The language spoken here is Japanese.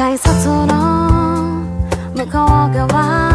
改札の向こう側。